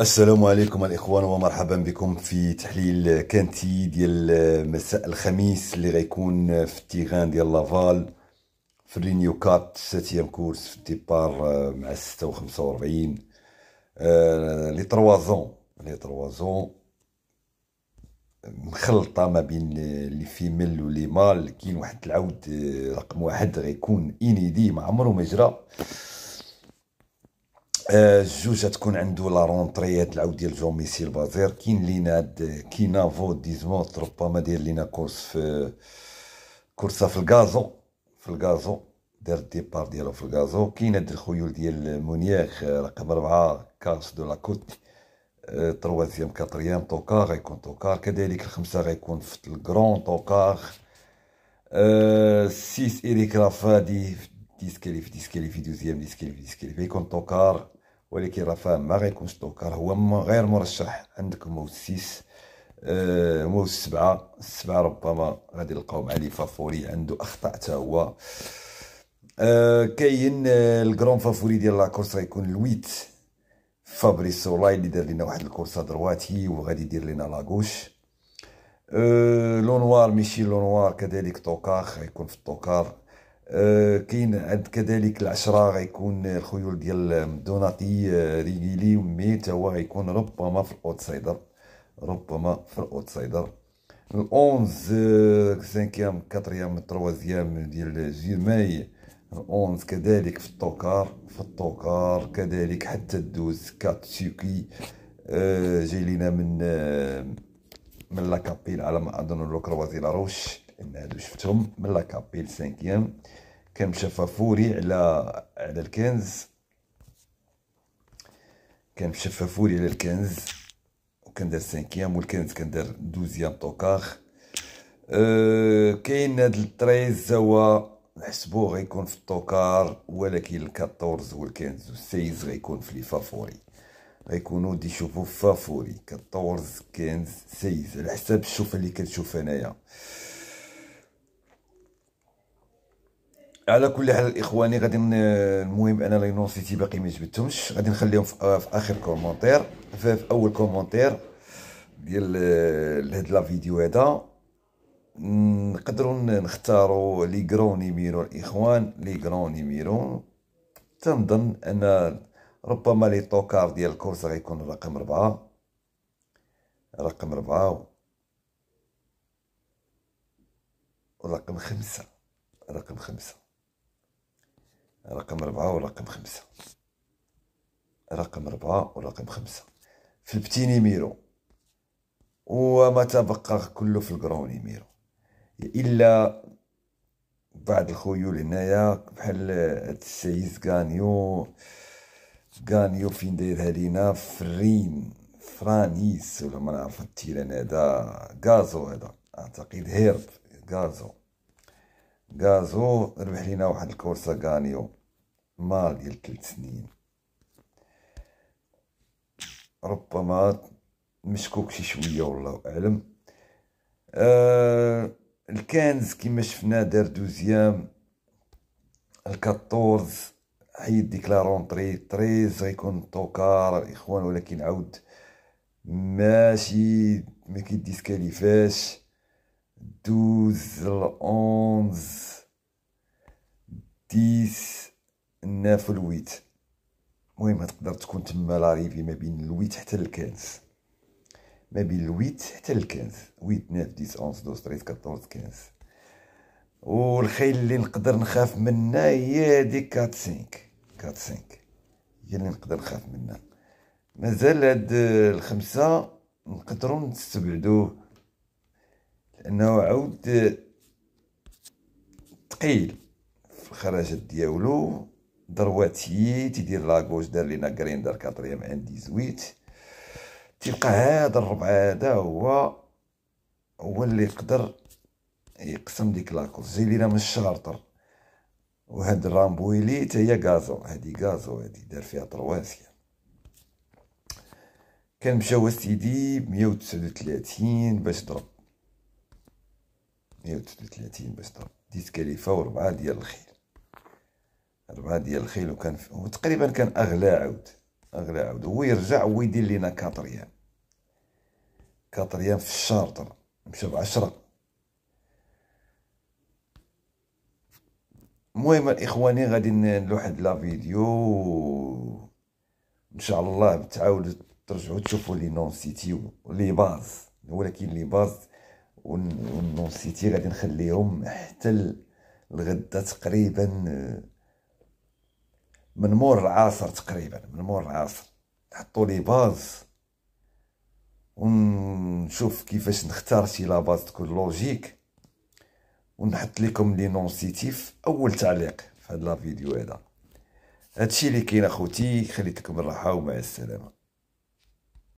السلام عليكم الإخوان ومرحبا بكم في تحليل quinté ديال مساء الخميس اللي غيكون في ال terrain ديال لافال في ال réunion quatre septième course في ال départ آه، مع 6 و 45 les trois ans les trois ans مخلطة ما بين les femelles و les mâles. كاين واحد العود آه، رقم واحد غيكون inédit ما عمرو ما جرى. آه، جوج تكون عنده لا رونطري العود ديال جون ميسيل بازير. كاين لينا هاد كينافو ديزموت ربما داير لينا كورس في كورسه في الكازو في الكازو دار الديبار ديالو في الكازو كاين هاد الخيول ديال مونيير رقم ربعة كاس دو لا كوت تروازيام كاتريام توكار غيكون توكار. كذلك الخمسة غيكون في الكرون توكار. أه سيس إريك رافادي disqualif disqualifié deuxième disqualif disqualif يكون tocard. ولكن فاهم ما غيكونش tocard هو غير مرشح عندكم مو ال six أه مو السبعة السبعة ربما غادي نلقاو مع les favoris عنده أخطاء حتى هو. أه كاين ال grand favori ديال la course غيكون ال huit فابريس سولاي اللي دار لنا واحد الكورسه droitière وغادي يدير لنا la gauche أه لونوار ميشيل لونوار كذلك tocard غيكون في ال tocard. كاين عند كذلك العشرة غيكون الخيول ديال دوناتي أه ريغيلي مي تا هو غيكون ربما في ال outsider. ربما في ال outsider. ال onze cinquième quatrième troisième ديال جيرماي ال onze كذلك في ال tocard في ال tocard كذلك حتى ال douze كاتسوكي أه جاي لينا من من لاكابيل على ما اظن لو كروازي لاروش لأن هادو شفتهم من لاكابيل cinquième. كان مشى favori على على ال quinze. كان مشى favori على ال quinze. وكان دار cinquième وال quinze كان دار deuxième tocard أه كاين هاد ال treize هو نحسبوه غيكون في ال tocard ولكن ال quatorze وال quinze وال seize غيكون في les favoris. غيكونوا des chevaux favoris quatorze quinze seize على حساب الشوفه اللي كنشوف انايا على كل حال اخواني غادي المهم أنا les non cités باقي ما جبتهمش غادي نخليهم في, آخر commentaire في, أول commentaire ديال لهاد la vidéo هذا. نقدروا نختاروا les grands numéros الإخوان les grands numéros. تنظن أن ربما les tocards ديال ال course غيكون رقم ربعة. رقم ربعة ورقم خمسة. رقم خمسة. رقم ربعة ورقم خمسة. رقم ربعة ورقم خمسة. في البتي نيميرو وما تبقى كله في الكرون نيميرو إلا بعض الخيول هنايا بحال هاد السيز كانيو كانيو فين دايرها لينا فرين فرانيس ولا ما نعرف التيران هذا غازو هذا أعتقد هيرب gazon. gazon ربح لينا واحد الكورسا كانيو mâle ديال ثلاث سنين. ربما مشكوك شي شوية والله أعلم. أه ال quinze كيما شفنا دار deuxième. ال quatorze حيد ديك la rentrée treize غيكون tocard الاخوان ولكن عاود ماشي ما كيديسكاليفاش. douze ال onze dix ال neuf ال huit المهم تقدر تكون تما l'arrivée ما بين ال huit حتى ال quinze ما بين ال huit حتى ال quinze huit neuf dix onze douze treize quatorze quinze والخيل اللي نقدر نخاف منها هي ديك quatre cinq كات سينك هي اللي نقدر نخاف منها مازال هاد الخمسة نقدرو نستبعدوه لأنه عود تقيل في الخرجات ديالو. درواتي تيدير لاكوش دار لينا كرين دار كاتريام عندي زويت. تلقى هذا الربع هذا هو هو اللي يقدر يقسم ديك لاكوس جاي لينا من الشارطر وهاد الرامبويلي تا هي غازو. هادي غازو هادي دار فيها طرواسيا كان مشاو سيدي بمية وتسعود وتلاتين باش ضرب مية وتسعود وتلاتين باش ضرب ديسكاليفا وربعة ديال الخيل. ربعة ديال الخيل وكان هو تقريبا كان أغلى عاود أغلى عاود هو يرجع هو يدير لينا كاطريام كاطريام في الشارطر مشى بعشرة. المهم إخواني غادي نلوح la vidéo. إن شاء الله تعاودوا ترجعوا تشوفوا les non cités les bases. ولكن les bases وال non cités غادي نخليهم حتى الغدا تقريبا من مور العصر تقريبا من مور العصر نحطوا les bases ونشوف كيفاش نختار شي la base تكون logique. ونحط لكم لي نون سيتي في أول تعليق في هذا الفيديو هذا. هادشي اللي كاين أخوتي خليت لكم الراحه ومع السلامة.